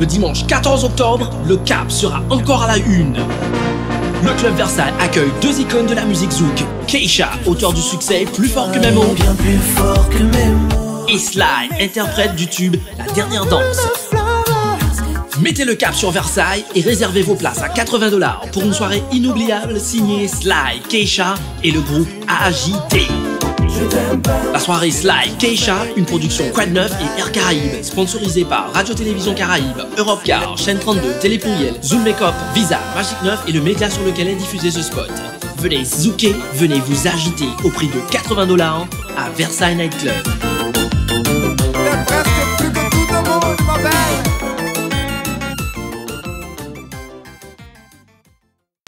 Le dimanche 14 octobre, le Cap sera encore à la une. Le Club Versailles accueille deux icônes de la musique zouk. Keisha, auteur du succès Plus fort que mes mots. Bien plus fort que mes mots. Et Sly, interprète du tube La dernière danse. Mettez le cap sur Versailles et réservez vos places à 80 dollars pour une soirée inoubliable signée Sly, Keisha et le groupe AJT. La soirée Sly Keisha, une production Quad 9 et Air Caraïbes, sponsorisée par Radio-Télévision Caraïbes, Europcar, Chaîne 32, Télépluriel, Zoom Makeup, Visa, Magic 9 et le média sur lequel est diffusé ce spot. Venez zouker, venez vous agiter au prix de 80 dollars à Versailles Night Club.